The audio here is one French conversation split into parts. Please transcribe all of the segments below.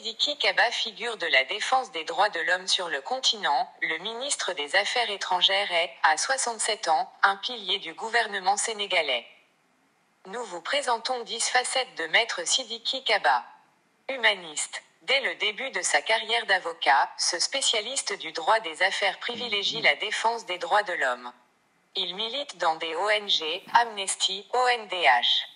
Sidiki Kaba figure de la défense des droits de l'homme sur le continent, le ministre des Affaires étrangères est, à 67 ans, un pilier du gouvernement sénégalais. Nous vous présentons 10 facettes de Maître Sidiki Kaba. Humaniste. Dès le début de sa carrière d'avocat, ce spécialiste du droit des affaires privilégie la défense des droits de l'homme. Il milite dans des ONG, Amnesty, ONDH.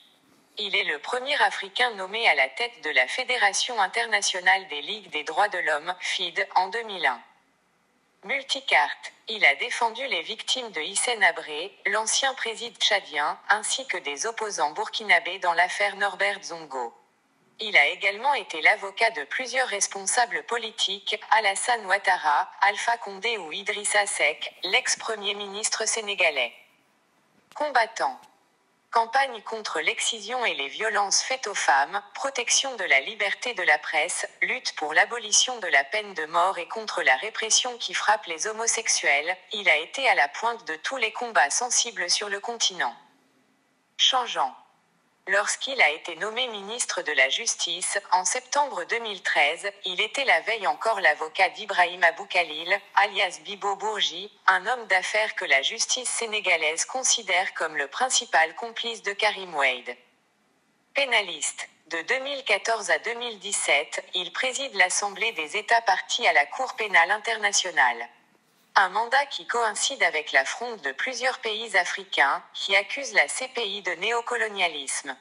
Il est le premier Africain nommé à la tête de la Fédération internationale des ligues des droits de l'homme, FID, en 2001. Multicarte, il a défendu les victimes de Hissène Abré, l'ancien président tchadien, ainsi que des opposants burkinabés dans l'affaire Norbert Zongo. Il a également été l'avocat de plusieurs responsables politiques, Alassane Ouattara, Alpha Condé ou Idrissa Seck, l'ex-premier ministre sénégalais. Combattant. Campagne contre l'excision et les violences faites aux femmes, protection de la liberté de la presse, lutte pour l'abolition de la peine de mort et contre la répression qui frappe les homosexuels, il a été à la pointe de tous les combats sensibles sur le continent. Changeant. Lorsqu'il a été nommé ministre de la Justice, en septembre 2013, il était la veille encore l'avocat d'Ibrahim Abou Khalil, alias Bibo Bourgi, un homme d'affaires que la justice sénégalaise considère comme le principal complice de Karim Wade. Pénaliste. De 2014 à 2017, il préside l'Assemblée des États partis à la Cour pénale internationale. Un mandat qui coïncide avec la fronde de plusieurs pays africains, qui accusent la CPI de néocolonialisme.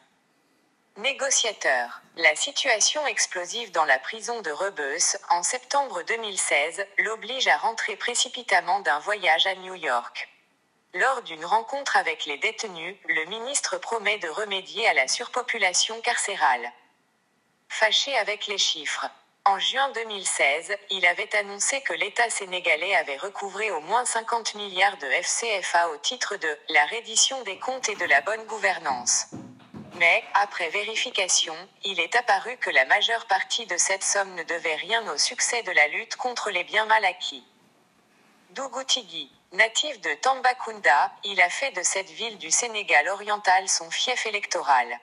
Négociateur. La situation explosive dans la prison de Rebus, en septembre 2016, l'oblige à rentrer précipitamment d'un voyage à New York. Lors d'une rencontre avec les détenus, le ministre promet de remédier à la surpopulation carcérale. Fâché avec les chiffres. En juin 2016, il avait annoncé que l'État sénégalais avait recouvré au moins 50 milliards de FCFA au titre de la reddition des comptes et de la bonne gouvernance. Mais, après vérification, il est apparu que la majeure partie de cette somme ne devait rien au succès de la lutte contre les biens mal acquis. Dougoutigui. Natif de Tambacounda, il a fait de cette ville du Sénégal oriental son fief électoral.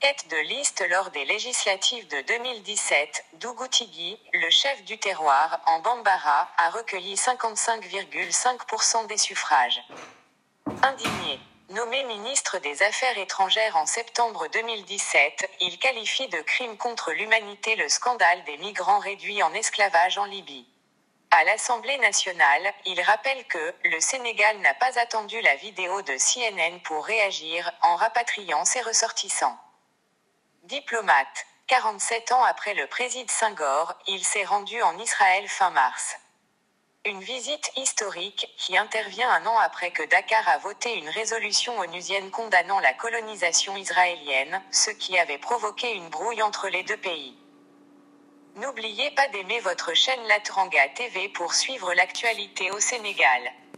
Tête de liste lors des législatives de 2017, Dougoutigui, le chef du terroir, en Bambara, a recueilli 55,5% des suffrages. Indigné. Nommé ministre des Affaires étrangères en septembre 2017, il qualifie de crime contre l'humanité le scandale des migrants réduits en esclavage en Libye. À l'Assemblée nationale, il rappelle que le Sénégal n'a pas attendu la vidéo de CNN pour réagir en rapatriant ses ressortissants. Diplomate. 47 ans après le président Senghor, il s'est rendu en Israël fin mars. Une visite historique qui intervient un an après que Dakar a voté une résolution onusienne condamnant la colonisation israélienne, ce qui avait provoqué une brouille entre les deux pays. N'oubliez pas d'aimer votre chaîne Latranga TV pour suivre l'actualité au Sénégal.